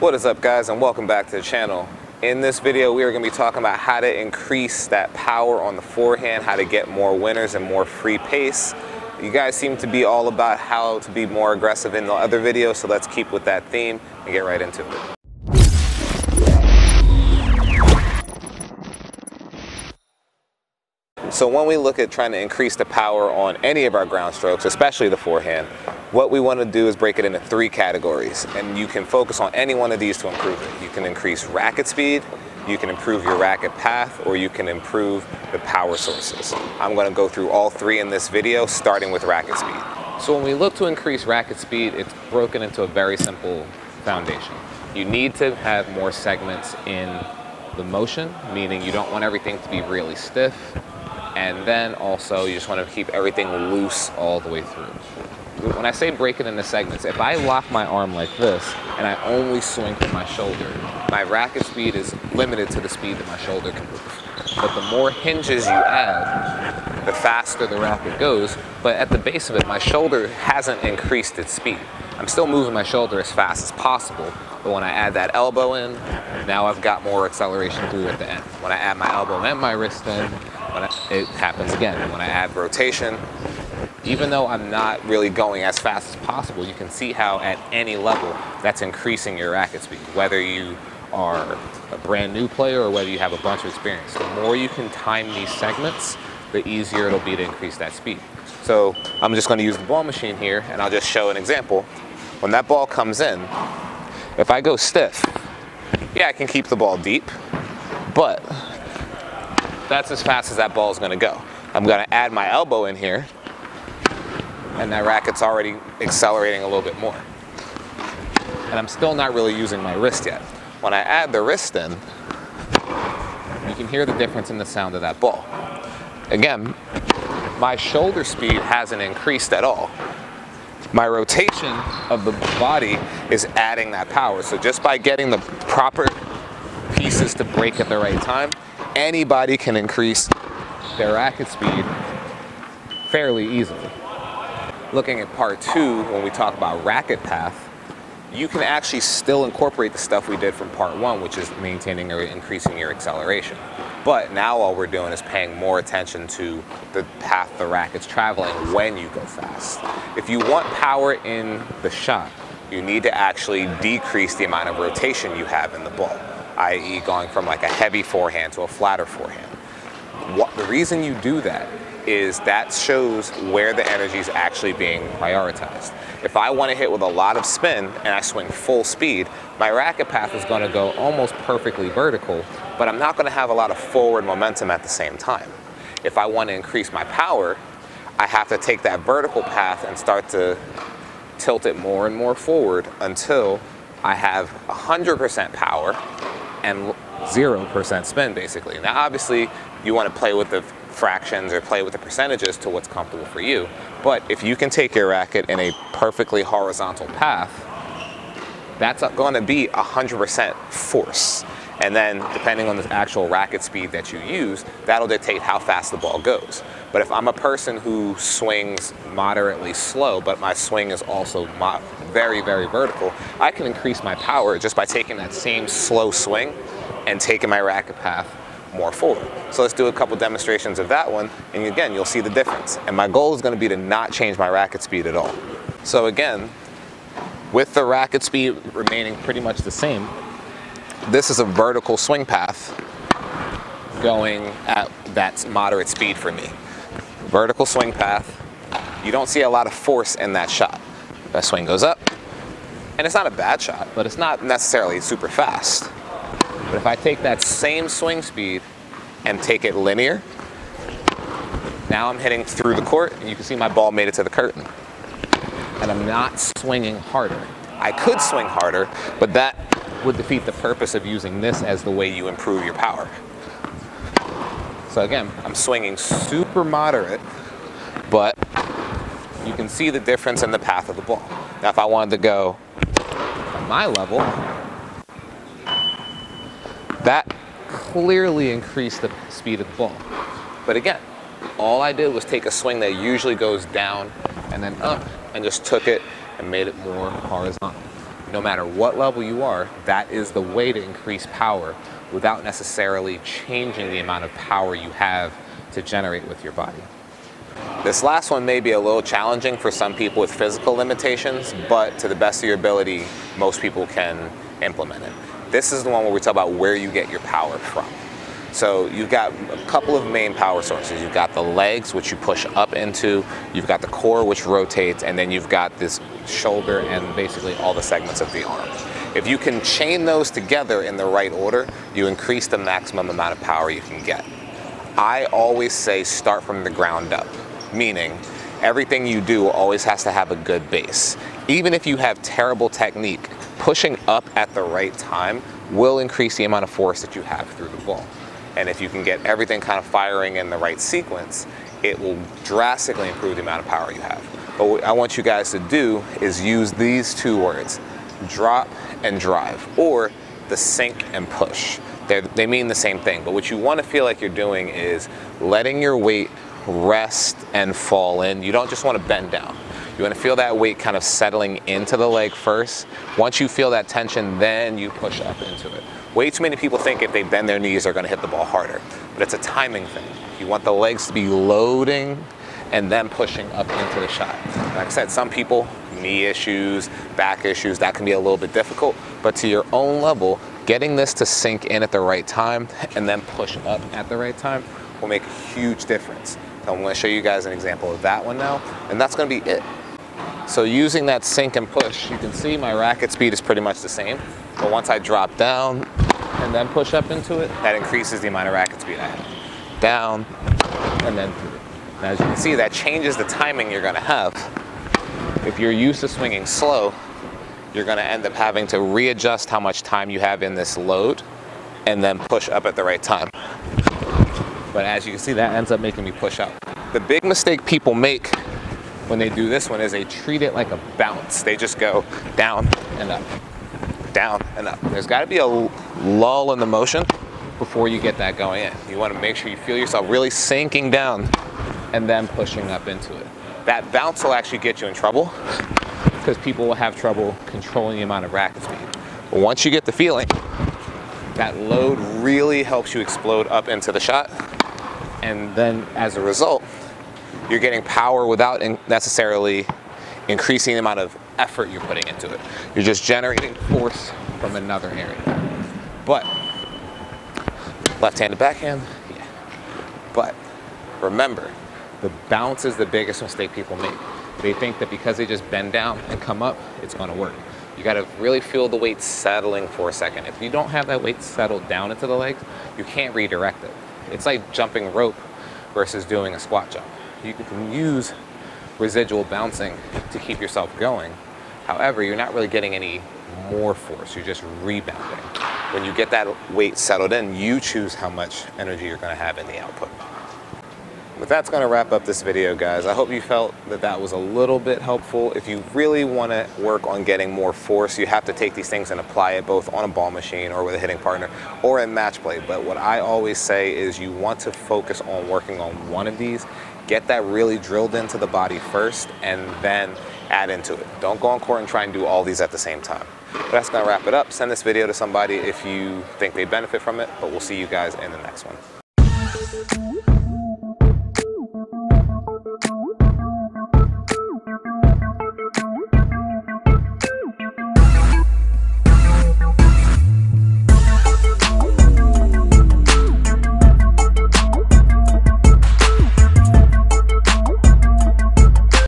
What is up guys and welcome back to the channel. In this video we are going to be talking about how to increase that power on the forehand, how to get more winners and more free pace. You guys seem to be all about how to be more aggressive in the other videos so let's keep with that theme and get right into it. So when we look at trying to increase the power on any of our ground strokes, especially the forehand, what we want to do is break it into three categories. And you can focus on any one of these to improve it. You can increase racket speed, you can improve your racket path, or you can improve the power sources. I'm going to go through all three in this video, starting with racket speed. So when we look to increase racket speed, it's broken into a very simple foundation. You need to have more segments in the motion, meaning you don't want everything to be really stiff and then also you just want to keep everything loose all the way through. When I say break it into segments, if I lock my arm like this and I only swing from my shoulder, my racket speed is limited to the speed that my shoulder can move. But the more hinges you add, the faster the racket goes. But at the base of it, my shoulder hasn't increased its speed. I'm still moving my shoulder as fast as possible, but when I add that elbow in, now I've got more acceleration through at the end. When I add my elbow and my wrist in, I, it happens again. When I add rotation, even though I'm not really going as fast as possible, you can see how at any level that's increasing your racket speed, whether you are a brand new player or whether you have a bunch of experience. The more you can time these segments, the easier it'll be to increase that speed. So I'm just going to use the ball machine here and I'll just show an example. When that ball comes in, if I go stiff, yeah, I can keep the ball deep, but that's as fast as that ball is going to go. I'm going to add my elbow in here, and that racket's already accelerating a little bit more. And I'm still not really using my wrist yet. When I add the wrist in, you can hear the difference in the sound of that ball. Again, my shoulder speed hasn't increased at all. My rotation of the body is adding that power. So just by getting the proper pieces to break at the right time, anybody can increase their racket speed fairly easily. Looking at part two, when we talk about racket path, you can actually still incorporate the stuff we did from part one, which is maintaining or increasing your acceleration. But now all we're doing is paying more attention to the path the racket's traveling when you go fast. If you want power in the shot, you need to actually decrease the amount of rotation you have in the ball i.e. going from like a heavy forehand to a flatter forehand. What, the reason you do that is that shows where the energy is actually being prioritized. If I want to hit with a lot of spin and I swing full speed, my racket path is going to go almost perfectly vertical, but I'm not going to have a lot of forward momentum at the same time. If I want to increase my power, I have to take that vertical path and start to tilt it more and more forward until I have 100% power and 0% spin basically. Now obviously you want to play with the fractions or play with the percentages to what's comfortable for you. But if you can take your racket in a perfectly horizontal path, that's going to be 100% force. And then depending on the actual racket speed that you use, that'll dictate how fast the ball goes. But if I'm a person who swings moderately slow, but my swing is also very, very vertical, I can increase my power just by taking that same slow swing and taking my racket path more forward. So let's do a couple demonstrations of that one, and again, you'll see the difference. And my goal is gonna be to not change my racket speed at all. So again, with the racket speed remaining pretty much the same, this is a vertical swing path going at that moderate speed for me. Vertical swing path. You don't see a lot of force in that shot. That swing goes up, and it's not a bad shot, but it's not necessarily super fast. But if I take that same swing speed and take it linear, now I'm hitting through the court, and you can see my ball made it to the curtain. And I'm not swinging harder. I could swing harder, but that would defeat the purpose of using this as the way you improve your power. So again, I'm swinging super moderate, but you can see the difference in the path of the ball. Now if I wanted to go at my level, that clearly increased the speed of the ball. But again, all I did was take a swing that usually goes down and then up and just took it and made it more horizontal. No matter what level you are, that is the way to increase power without necessarily changing the amount of power you have to generate with your body. This last one may be a little challenging for some people with physical limitations, but to the best of your ability, most people can implement it. This is the one where we talk about where you get your power from. So you've got a couple of main power sources. You've got the legs, which you push up into. You've got the core, which rotates, and then you've got this shoulder and basically all the segments of the arm. If you can chain those together in the right order, you increase the maximum amount of power you can get. I always say start from the ground up, meaning everything you do always has to have a good base. Even if you have terrible technique, pushing up at the right time will increase the amount of force that you have through the ball. And if you can get everything kind of firing in the right sequence, it will drastically improve the amount of power you have. But what I want you guys to do is use these two words, drop and drive, or the sink and push. They're, they mean the same thing, but what you want to feel like you're doing is letting your weight rest and fall in. You don't just want to bend down. You want to feel that weight kind of settling into the leg first. Once you feel that tension, then you push up into it. Way too many people think if they bend their knees, they're going to hit the ball harder, but it's a timing thing. You want the legs to be loading and then pushing up into the shot. Like I said, some people, knee issues, back issues, that can be a little bit difficult, but to your own level, getting this to sink in at the right time and then push up at the right time will make a huge difference. I'm to show you guys an example of that one now, and that's going to be it. So using that sink and push, you can see my racket speed is pretty much the same, but once I drop down and then push up into it, that increases the amount of racket speed I have. Down and then through. Now as you can see, that changes the timing you're gonna have. If you're used to swinging slow, you're gonna end up having to readjust how much time you have in this load and then push up at the right time. But as you can see, that ends up making me push up. The big mistake people make when they do this one is they treat it like a bounce. They just go down and up, down and up. There's gotta be a lull in the motion before you get that going in. You wanna make sure you feel yourself really sinking down and then pushing up into it. That bounce will actually get you in trouble because people will have trouble controlling the amount of racket speed. But once you get the feeling, that load really helps you explode up into the shot. And then as a result, you're getting power without necessarily increasing the amount of effort you're putting into it. You're just generating force from another area. But, left-handed backhand, yeah. But, remember, the bounce is the biggest mistake people make. They think that because they just bend down and come up, it's gonna work. You gotta really feel the weight settling for a second. If you don't have that weight settled down into the legs, you can't redirect it. It's like jumping rope versus doing a squat jump. You can use residual bouncing to keep yourself going. However, you're not really getting any more force, you're just rebounding. When you get that weight settled in, you choose how much energy you're gonna have in the output. But that's going to wrap up this video, guys. I hope you felt that that was a little bit helpful. If you really want to work on getting more force, you have to take these things and apply it both on a ball machine or with a hitting partner or in match play. But what I always say is you want to focus on working on one of these, Get that really drilled into the body first and then add into it. Don't go on court and try and do all these at the same time. But that's gonna wrap it up. Send this video to somebody if you think they benefit from it, but we'll see you guys in the next one.